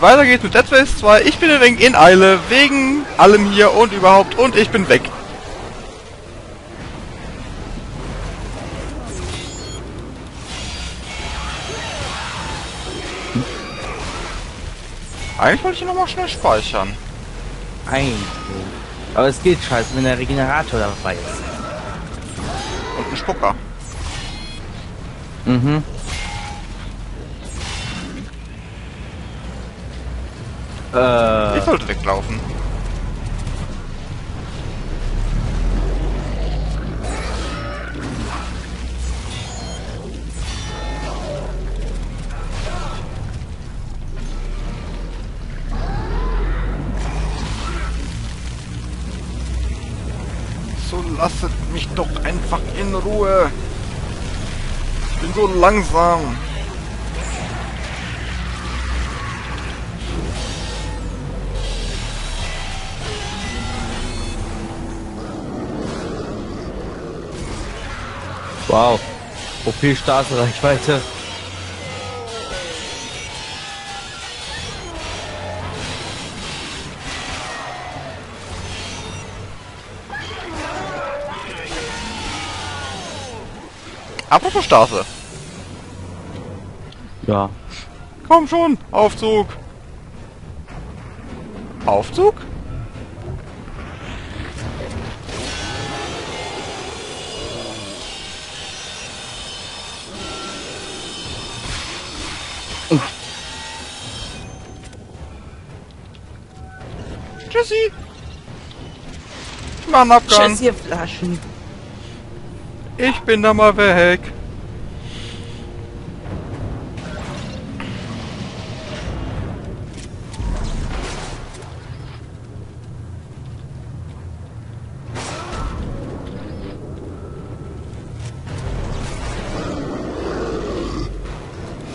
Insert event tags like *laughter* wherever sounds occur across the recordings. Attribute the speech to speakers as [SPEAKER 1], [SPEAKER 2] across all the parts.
[SPEAKER 1] weiter geht's mit Dead Space 2. Ich bin ein wenig in Eile, wegen allem hier und überhaupt und ich bin weg. Eigentlich wollte ich noch mal schnell speichern.
[SPEAKER 2] Ein. Aber es geht scheiße, wenn der Regenerator dabei ist.
[SPEAKER 1] Und ein Spucker.
[SPEAKER 2] Mhm. Äh,
[SPEAKER 1] Ich sollte weglaufen. So lasset mich doch einfach in Ruhe. Ich bin so langsam.
[SPEAKER 2] Wow. OP Straßenreichweite.
[SPEAKER 1] Apropos Straße.
[SPEAKER 2] Ja.
[SPEAKER 1] Komm schon, Aufzug. Aufzug? Tschüssi. Ich mach einen Abgang.
[SPEAKER 2] ihr Flaschen.
[SPEAKER 1] Ich bin da mal weg.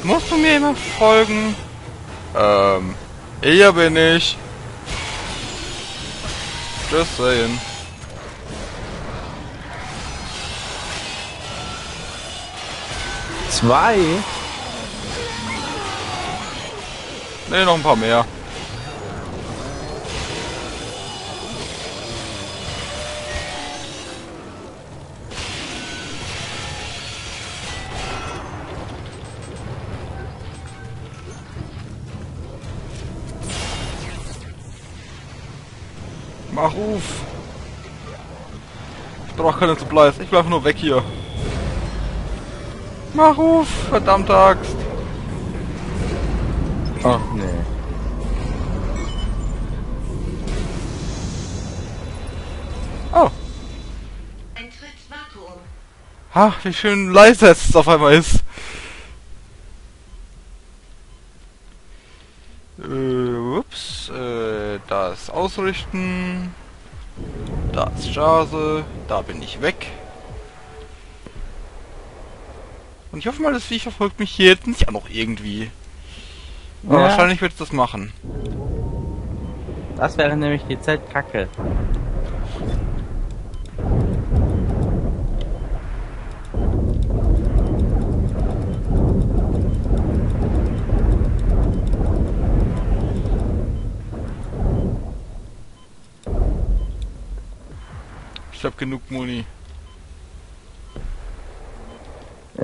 [SPEAKER 1] Musst du mir immer folgen? Ähm, hier bin ich. Just saying.
[SPEAKER 2] Zwei?
[SPEAKER 1] Ne, noch ein paar mehr. Ruf! Ich brauch keine Supplies, ich bleib nur weg hier. Mach Ruf, verdammte Axt!
[SPEAKER 2] Ach nee.
[SPEAKER 1] Oh, ha, wie schön leise es auf einmal ist. Äh, ups, äh, da ist Ausrichten. Da ist Jase, da bin ich weg. Und ich hoffe mal, das Viech verfolgt mich hier jetzt nicht auch noch irgendwie. Aber
[SPEAKER 2] Ja.
[SPEAKER 1] wahrscheinlich wird es das machen.
[SPEAKER 2] Das wäre nämlich die Zeit kacke.
[SPEAKER 1] Ich hab genug Muni.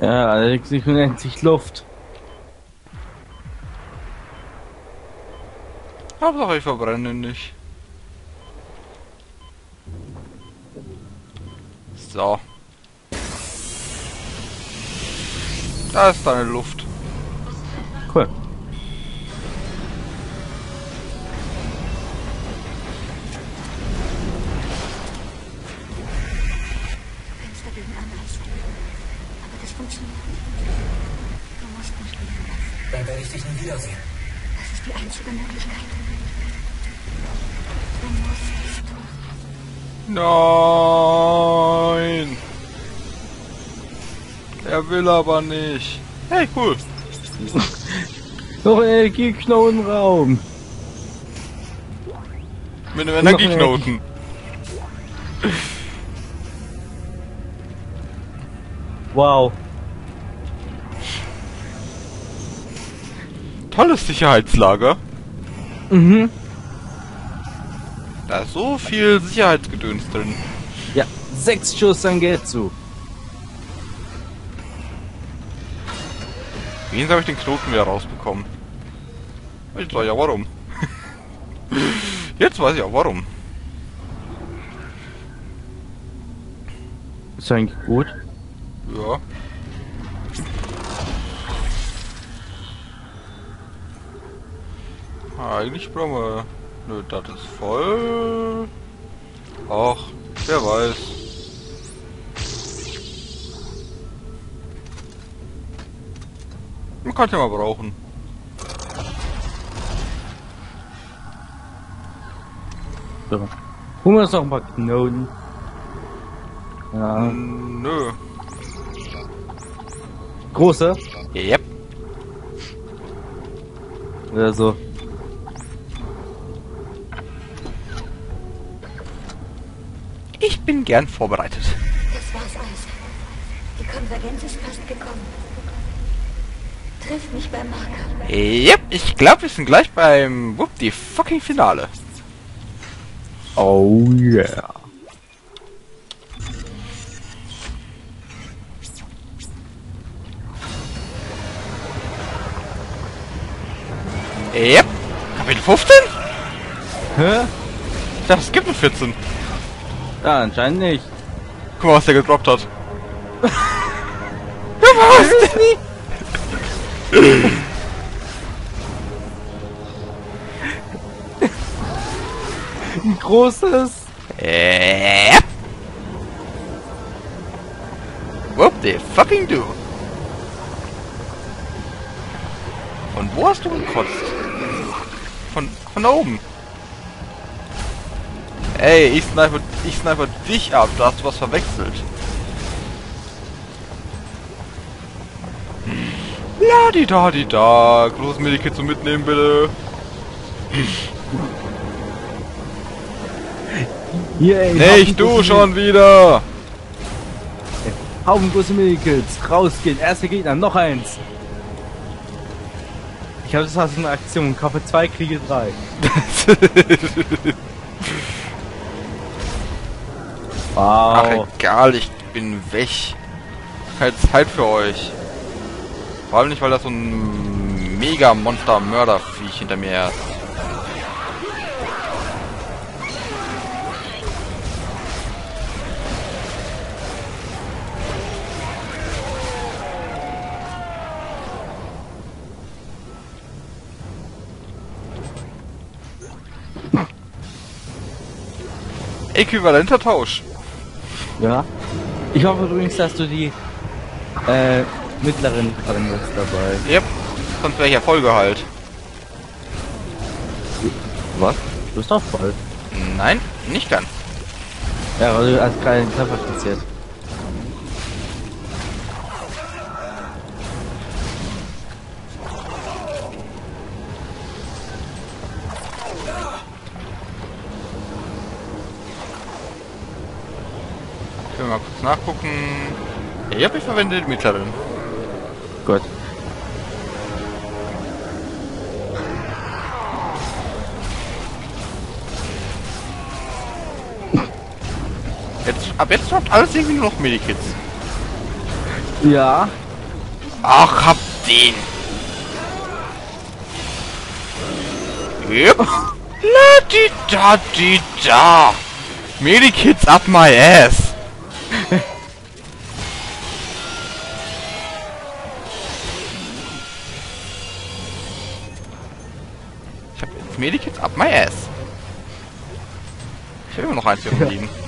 [SPEAKER 2] Ja, allerdings nicht unendlich Luft.
[SPEAKER 1] Hauptsache ich verbrenne nicht. So. Da ist deine Luft. Nein. Er will aber nicht. Hey, *laughs* cool.
[SPEAKER 2] Noch ein Energieknotenraum.
[SPEAKER 1] Mit einem Energieknoten.
[SPEAKER 2] Wow.
[SPEAKER 1] Tolles Sicherheitslager.
[SPEAKER 2] Mhm.
[SPEAKER 1] Da ist so viel Sicherheitsgedöns drin.
[SPEAKER 2] Ja, sechs Schuss an Gelzu.
[SPEAKER 1] Wenigstens habe ich den Knoten wieder rausbekommen. Jetzt weiß ich auch warum. *laughs* Jetzt weiß ich auch warum.
[SPEAKER 2] Ist eigentlich gut.
[SPEAKER 1] Ja. Eigentlich brauchen wir... Nö, das ist voll. Ach, wer weiß. Man kann ja mal brauchen.
[SPEAKER 2] So. Holen wir uns noch ein paar Knoten. Ja.
[SPEAKER 1] Nö.
[SPEAKER 2] Große?
[SPEAKER 1] Yep.
[SPEAKER 2] Oder so.
[SPEAKER 1] Gern vorbereitet.
[SPEAKER 3] Das war's also. Die Konvergenz ist fast gekommen. Triff mich beim Marker.
[SPEAKER 1] Yep, ich glaube, wir sind gleich beim Whoop, die fucking Finale.
[SPEAKER 2] Oh yeah.
[SPEAKER 1] Yep. Kapitel 15?
[SPEAKER 2] Hä?
[SPEAKER 1] Ich dachte, es gibt nur 14.
[SPEAKER 2] Ja, anscheinend nicht.
[SPEAKER 1] Guck mal, was der gedroppt hat. *laughs*
[SPEAKER 2] Ein *laughs* großes.
[SPEAKER 1] Yep. Whoop, die fucking do. Und wo hast du gekotzt? Von, von da oben. Ey, ich sniper, ich sniper dich ab, da hast du was verwechselt. La di da di da. Großes Medikit zum Mitnehmen bitte.
[SPEAKER 2] Hier, ey.
[SPEAKER 1] Nicht du schon wieder.
[SPEAKER 2] Haufen große Medikits. Rausgehen. Erster Gegner. Noch eins. Ich habe das als eine Aktion. Kaufe zwei, kriege drei. *laughs*
[SPEAKER 1] Ach
[SPEAKER 2] Wow.
[SPEAKER 1] egal, ich bin weg. Keine Zeit für euch. Vor allem nicht, weil das so ein mega monster mörderviech hinter mir ist. Äquivalenter Tausch.
[SPEAKER 2] Ja. Ich hoffe übrigens, dass du die äh, mittleren verwendest dabei.
[SPEAKER 1] Yep. Sonst wäre ich ja Vollgehalt.
[SPEAKER 2] Was? Du bist doch voll.
[SPEAKER 1] Nein, nicht ganz.
[SPEAKER 2] Ja, weil du als kleinen Treffer passiert.
[SPEAKER 1] Ich will mal kurz nachgucken. Yep, ich verwende den mittleren.
[SPEAKER 2] Gut.
[SPEAKER 1] Jetzt, ab jetzt droppt alles irgendwie nur noch Medikits.
[SPEAKER 2] Ja.
[SPEAKER 1] Ach, hab den. Yep. *laughs* La di da di da. Medikits up my ass. Ich hab jetzt Medikits up my ass. Ich hab immer noch eins hier rumliegen. *laughs*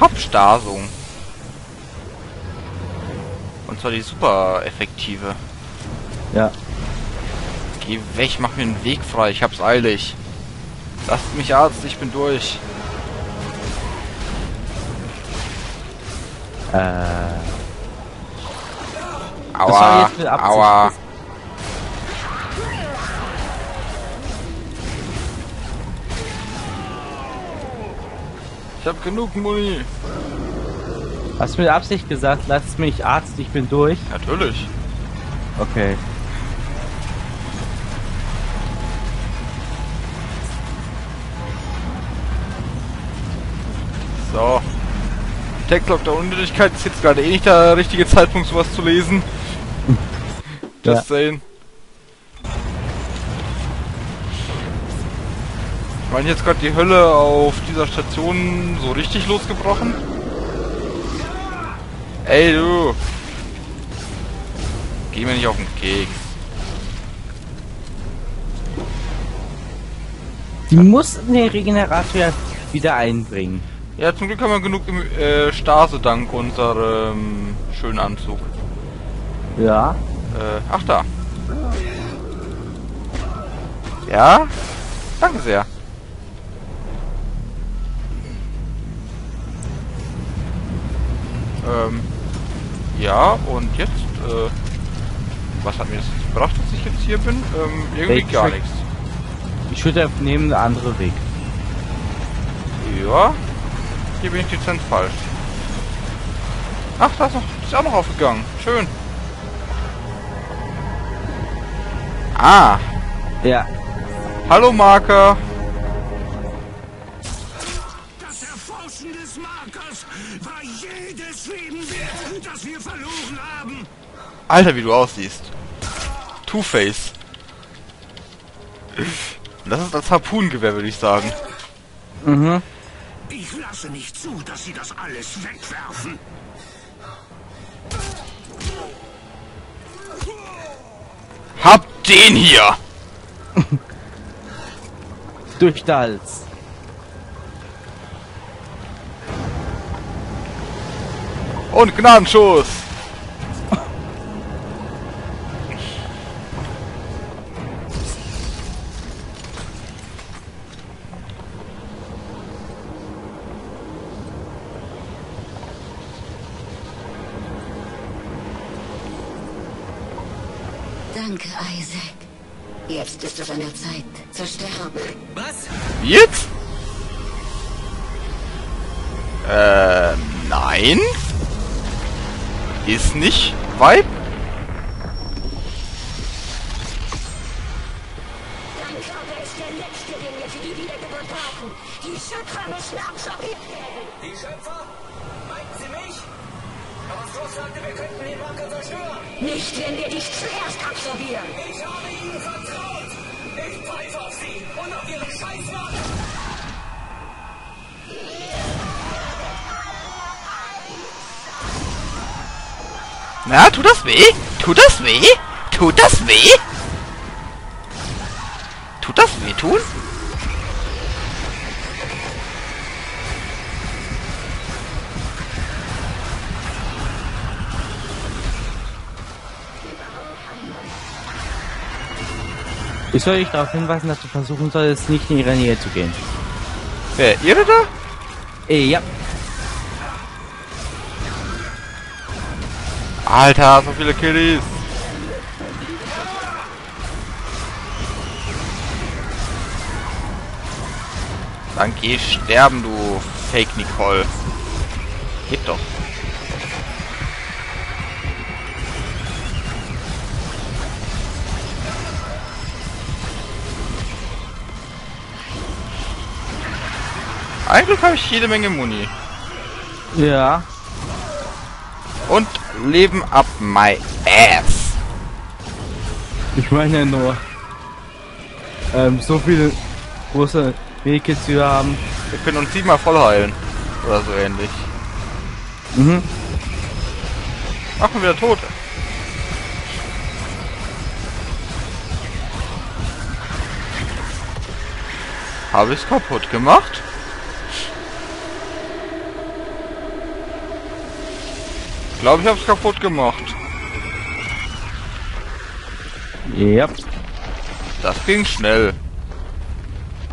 [SPEAKER 1] Hauptstasung. Und zwar die super effektive.
[SPEAKER 2] Ja.
[SPEAKER 1] Geh weg, mach mir einen Weg frei, ich hab's eilig. Lasst mich Arzt, ich bin durch.
[SPEAKER 2] Äh.
[SPEAKER 1] Aua. Aua. Ich hab genug Muni.
[SPEAKER 2] Hast du mit Absicht gesagt, lass mich Arzt, ich bin durch?
[SPEAKER 1] Natürlich.
[SPEAKER 2] Okay.
[SPEAKER 1] Techlog der Unnötigkeit ist jetzt gerade eh nicht der richtige Zeitpunkt, sowas zu lesen. Just saying. Ich meine jetzt gerade die Hölle auf dieser Station so richtig losgebrochen. Ey du! Geh mir nicht auf den Keks.
[SPEAKER 2] Die mussten den Regenerator ja wieder einbringen.
[SPEAKER 1] Ja, zum Glück haben wir genug im, äh, Stase dank unserem schönen Anzug.
[SPEAKER 2] Ja.
[SPEAKER 1] Äh, ach da. Ja? Danke sehr. Ähm, ja, und jetzt, äh, was hat mir das jetzt gebracht, dass ich jetzt hier bin? Ähm, irgendwie
[SPEAKER 2] Backtrack.
[SPEAKER 1] gar nichts.
[SPEAKER 2] Ich würde nehmen einen anderen Weg.
[SPEAKER 1] Ja, hier bin ich dezent falsch. Ach, da ist, noch, ist auch noch aufgegangen. Schön. Ah,
[SPEAKER 2] Ja.
[SPEAKER 1] hallo Marker.
[SPEAKER 4] Das Erforschen des Markers war jedes Leben wert, das wir verloren haben.
[SPEAKER 1] Alter, wie du aussiehst. Two-Face. Das ist das Harpunengewehr, würde ich sagen.
[SPEAKER 2] Mhm.
[SPEAKER 4] Ich lasse nicht zu, dass sie das alles wegwerfen.
[SPEAKER 1] Hab den hier! *laughs*
[SPEAKER 2] Durch den Hals.
[SPEAKER 1] Und Gnadenschuss!
[SPEAKER 3] Danke, Isaac. Jetzt ist es an der Zeit zu sterben.
[SPEAKER 1] Jetzt? Äh, nein. Ist nicht, Vibe? Na, tut das weh? Tut das weh? Tut das weh? Tut das weh tun?
[SPEAKER 2] Ich soll dich darauf hinweisen, dass du versuchen solltest, nicht in ihre Nähe zu gehen.
[SPEAKER 1] Wer, ihr da?
[SPEAKER 2] Äh, ja.
[SPEAKER 1] Alter, so viele Kiddies. Dann geh sterben, du Fake Nicole. Geht doch. Eigentlich habe ich jede Menge Muni.
[SPEAKER 2] Ja.
[SPEAKER 1] Und Leben up my ass.
[SPEAKER 2] Ich meine nur, ähm, so viele große Wege zu haben.
[SPEAKER 1] Wir können uns siebenmal voll heilen. Oder so ähnlich.
[SPEAKER 2] Mhm.
[SPEAKER 1] Machen wir Tote. Habe ich kaputt gemacht? Ich glaube, ich habe es kaputt gemacht.
[SPEAKER 2] Ja.
[SPEAKER 1] Das ging schnell.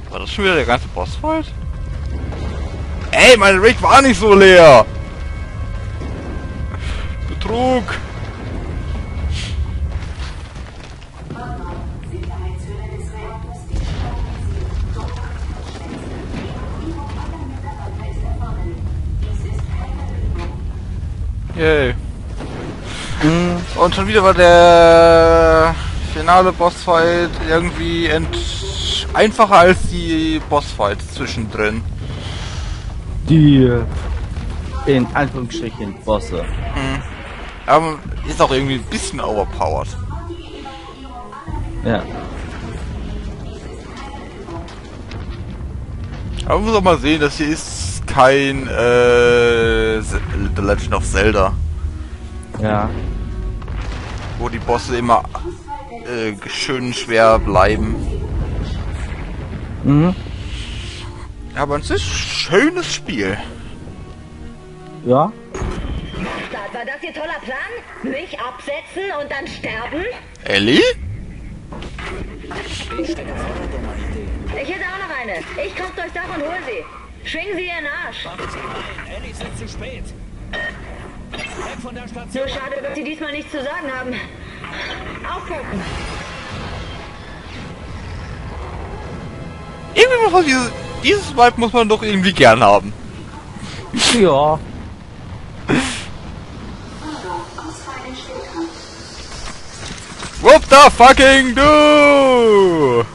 [SPEAKER 1] War das schon wieder der ganze Bossfight? Ey, meine Rig war nicht so leer. Betrug. Yay.
[SPEAKER 2] Mhm.
[SPEAKER 1] Und schon wieder war der finale Bossfight irgendwie ent einfacher als die Bossfights zwischendrin.
[SPEAKER 2] Die äh, in Anführungsstrichen Bosse.
[SPEAKER 1] Aber ist auch irgendwie ein bisschen overpowered.
[SPEAKER 2] Ja.
[SPEAKER 1] Aber man muss auch mal sehen, das hier ist kein äh, The Legend of Zelda,
[SPEAKER 2] Ja.
[SPEAKER 1] wo die Bosse immer äh, schön schwer bleiben.
[SPEAKER 2] Mhm.
[SPEAKER 1] Aber es ist ein schönes Spiel.
[SPEAKER 2] Ja.
[SPEAKER 5] War das Ihr toller Plan? Mich absetzen und dann sterben?
[SPEAKER 1] Ellie?
[SPEAKER 5] Ich hätte auch noch eine. Ich komm durchs Dach und hol sie. Schwingen Sie Ihren Arsch.
[SPEAKER 6] Nein, Ellie ist zu spät. Weg von der Station.
[SPEAKER 5] Nur schade, dass Sie diesmal nichts zu sagen haben. Aufpumpen.
[SPEAKER 1] Irgendwie muss man dieses, dieses Vibe muss man doch irgendwie gern haben.
[SPEAKER 2] Ja.
[SPEAKER 1] Whoop the fucking do!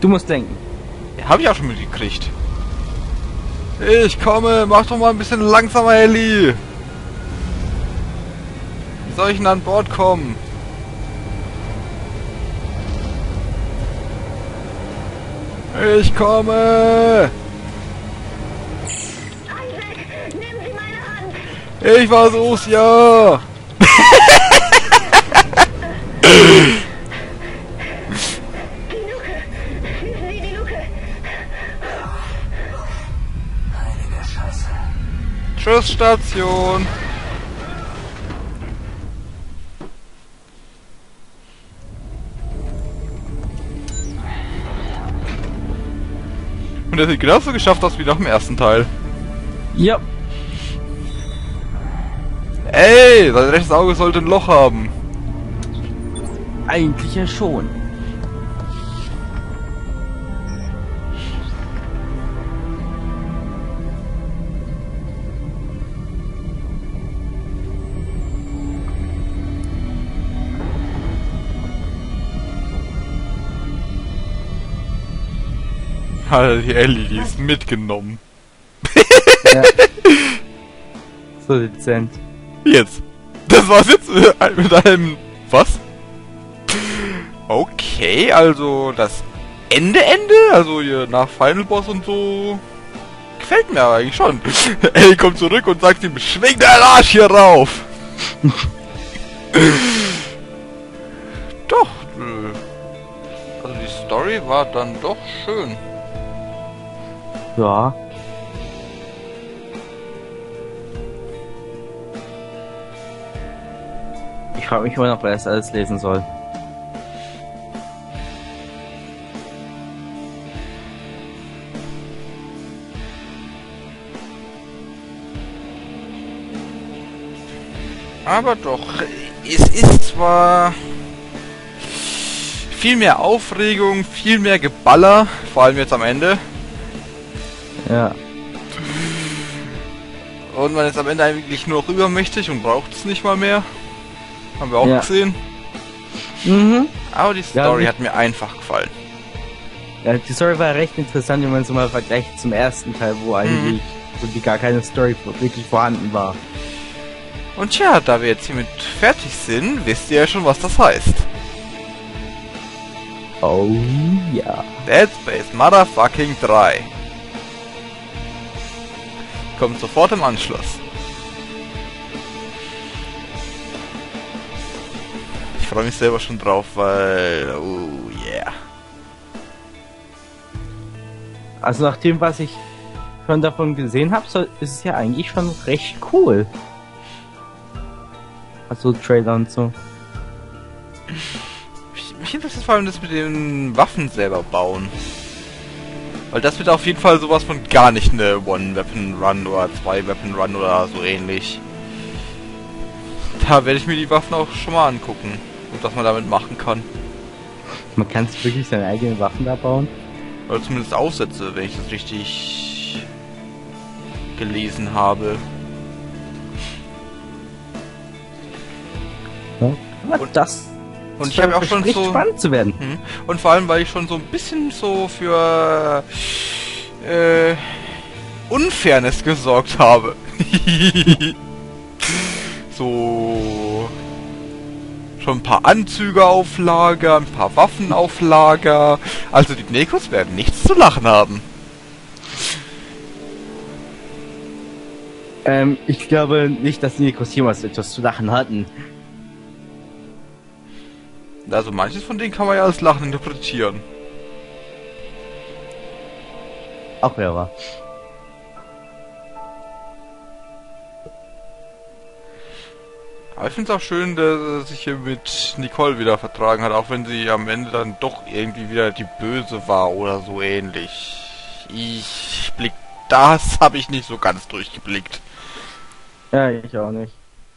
[SPEAKER 2] Du musst denken.
[SPEAKER 1] Hab ich auch schon mitgekriegt. Ich komme, mach doch mal ein bisschen langsamer, Ellie. Wie soll ich denn an Bord kommen? Ich komme! Ich versuch's ja! *laughs* Station! Und er hat genauso geschafft das wie nach dem ersten Teil.
[SPEAKER 2] Ja.
[SPEAKER 1] Ey, sein rechtes Auge sollte ein Loch haben.
[SPEAKER 2] Eigentlich ja schon.
[SPEAKER 1] Alter, die Ellie, die ist mitgenommen.
[SPEAKER 2] Ja. *laughs* so dezent.
[SPEAKER 1] Jetzt. Das war's jetzt äh, mit einem... Was? Okay, also das Ende, Ende? Also hier nach Final Boss und so... Gefällt mir aber eigentlich schon. *laughs* Ellie kommt zurück und sagt ihm, schwing deinen Arsch hier rauf! *laughs* doch. Also die Story war dann doch schön.
[SPEAKER 2] Ja. Ich frage mich immer noch, wer das alles lesen soll.
[SPEAKER 1] Aber doch, es ist zwar viel mehr Aufregung, viel mehr Geballer, vor allem jetzt am Ende.
[SPEAKER 2] Ja.
[SPEAKER 1] Und man ist am Ende eigentlich nur noch übermächtig und braucht es nicht mal mehr. Haben wir auch
[SPEAKER 2] Ja.
[SPEAKER 1] gesehen.
[SPEAKER 2] Mhm.
[SPEAKER 1] Aber die
[SPEAKER 2] Ja,
[SPEAKER 1] Story
[SPEAKER 2] nicht-
[SPEAKER 1] hat mir einfach gefallen.
[SPEAKER 2] Ja, die Story war recht interessant, wenn man es mal vergleicht zum ersten Teil, wo eigentlich so die gar keine Story wirklich vorhanden war.
[SPEAKER 1] Und tja, da wir jetzt hiermit fertig sind, wisst ihr ja schon, was das heißt.
[SPEAKER 2] Oh ja.
[SPEAKER 1] Dead Space Motherfucking 3. Kommt sofort im Anschluss. Ich freue mich selber schon drauf, weil... Oh yeah.
[SPEAKER 2] Also nach dem, was ich schon davon gesehen habe, so ist es ja eigentlich schon recht cool. Also Trailer und so.
[SPEAKER 1] Mich, mich interessiert vor allem das mit den Waffen selber bauen. Weil das wird auf jeden Fall sowas von gar nicht eine One-Weapon-Run oder Zwei-Weapon-Run oder so ähnlich. Da werde ich mir die Waffen auch schon mal angucken und was man damit machen kann.
[SPEAKER 2] Man kann es wirklich seine eigenen Waffen da bauen?
[SPEAKER 1] Oder zumindest Aufsätze, wenn ich das richtig gelesen habe.
[SPEAKER 2] Ja.
[SPEAKER 1] Und
[SPEAKER 2] das
[SPEAKER 1] und ich habe auch schon so...
[SPEAKER 2] spannend zu werden.
[SPEAKER 1] Mhm. Und vor allem, weil ich schon so ein bisschen so für äh, Unfairness gesorgt habe. *laughs* so schon ein paar Anzüge auf Lager, ein paar Waffen auf Lager. Also die Nekos werden nichts zu lachen haben.
[SPEAKER 2] Ähm, ich glaube nicht, dass die Nekros jemals etwas zu lachen hatten.
[SPEAKER 1] Also manches von denen kann man ja als Lachen interpretieren.
[SPEAKER 2] Auch wer war.
[SPEAKER 1] Aber ich finde es auch schön, dass er sich hier mit Nicole wieder vertragen hat, auch wenn sie am Ende dann doch irgendwie wieder die Böse war oder so ähnlich. Ich blick, das *laughs* habe ich nicht so ganz durchgeblickt.
[SPEAKER 2] Ja, ich auch nicht.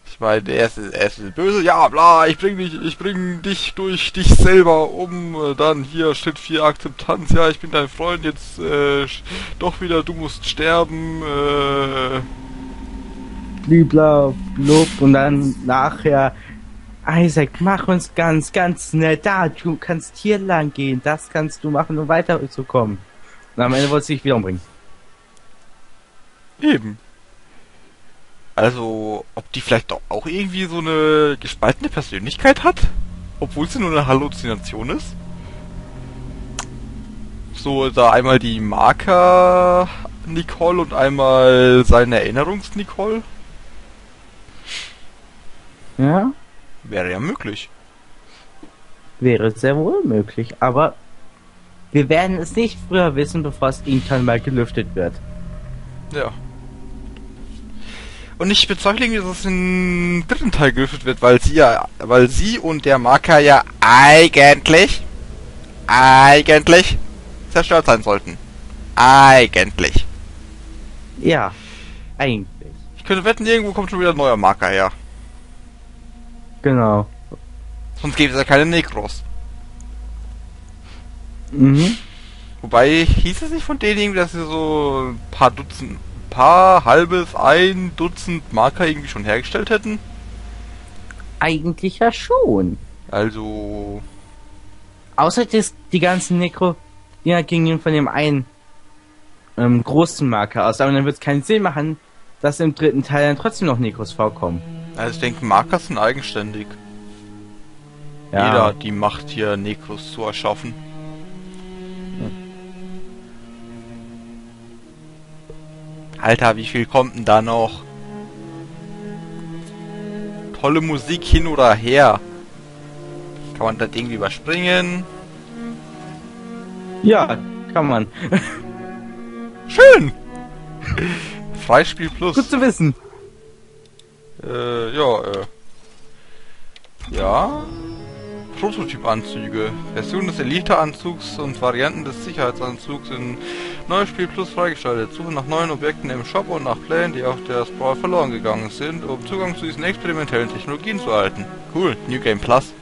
[SPEAKER 1] Ich meine, er ist, er ist böse, ja bla, ich bring dich, ich bring dich durch dich selber um, äh, dann hier Schritt 4 Akzeptanz, ja, ich bin dein Freund, jetzt äh, doch wieder, du musst sterben, äh,
[SPEAKER 2] Blibla, blub und dann nachher Isaac, mach uns ganz, ganz schnell da, du kannst hier lang gehen, das kannst du machen, um weiterzukommen. Und am Ende wollte sie sich wieder umbringen.
[SPEAKER 1] Eben. Also, ob die vielleicht doch auch irgendwie so eine gespaltene Persönlichkeit hat? Obwohl sie nur eine Halluzination ist? So, da einmal die Marker Nicole und einmal seine Erinnerungs Nicole?
[SPEAKER 2] Ja,
[SPEAKER 1] Wäre ja möglich.
[SPEAKER 2] wäre sehr wohl möglich, aber wir werden es nicht früher wissen, bevor es irgendwann mal gelüftet wird.
[SPEAKER 1] Ja. Und ich bezweifle irgendwie, dass es im dritten Teil gelüftet wird, weil sie ja, weil sie und der Marker ja eigentlich, eigentlich zerstört sein sollten. Eigentlich.
[SPEAKER 2] Ja, eigentlich.
[SPEAKER 1] Ich könnte wetten, irgendwo kommt schon wieder ein neuer Marker her.
[SPEAKER 2] Genau.
[SPEAKER 1] Sonst gäbe es ja keine Nekros.
[SPEAKER 2] Mhm.
[SPEAKER 1] Wobei, hieß es nicht von denen dass sie so ein paar Dutzend, paar, halbes, ein Dutzend Marker irgendwie schon hergestellt hätten?
[SPEAKER 2] Eigentlich ja schon.
[SPEAKER 1] Also,
[SPEAKER 2] Außer dass die ganzen Nekro-Dinger gingen von dem einen ähm, großen Marker aus, aber dann wird es keinen Sinn machen, dass im dritten Teil dann trotzdem noch Nekros vorkommen.
[SPEAKER 1] also ich denke, Marker sind eigenständig. Jeder hat die Macht hier Nekros zu erschaffen. Alter, wie viel kommt denn da noch? Tolle Musik hin oder her. Kann man das irgendwie überspringen?
[SPEAKER 2] Ja, kann man.
[SPEAKER 1] Schön! *laughs* Freispiel plus.
[SPEAKER 2] Gut zu wissen.
[SPEAKER 1] Äh, ja, äh. Ja. Prototyp-Anzüge. Version des Elite-Anzugs und Varianten des Sicherheitsanzugs in Neues Spiel Plus freigeschaltet. Suche nach neuen Objekten im Shop und nach Plänen, die auf der Sprawl verloren gegangen sind, um Zugang zu diesen experimentellen Technologien zu erhalten. Cool. New Game Plus.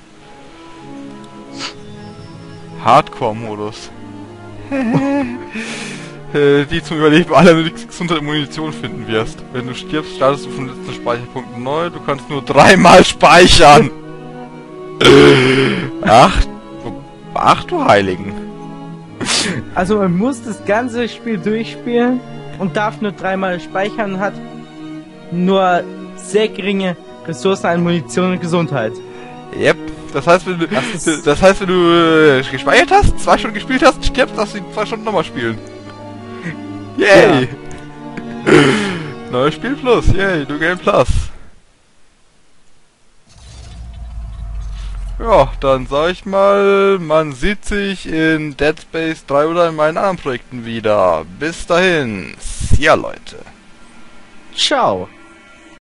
[SPEAKER 1] Hardcore-Modus. *laughs* Äh, die zum Überleben aller und Munition finden wirst. Wenn du stirbst, startest du von letzten Speicherpunkten neu. Du kannst nur dreimal speichern. *laughs* ach, ach du Heiligen.
[SPEAKER 2] Also man muss das ganze Spiel durchspielen und darf nur dreimal speichern und hat nur sehr geringe Ressourcen an Munition und Gesundheit.
[SPEAKER 1] Yep. Das heißt, wenn du,
[SPEAKER 2] Das
[SPEAKER 1] das, heißt, wenn du äh, gespeichert hast, zwei Stunden gespielt hast, stirbst, darfst du die zwei Stunden nochmal spielen. Yay! *laughs* Neues Spiel Plus, yay, New Game Plus. Ja, dann sag ich mal, man sieht sich in Dead Space 3 oder in meinen anderen Projekten wieder. Bis dahin. Ja, Leute.
[SPEAKER 2] Ciao.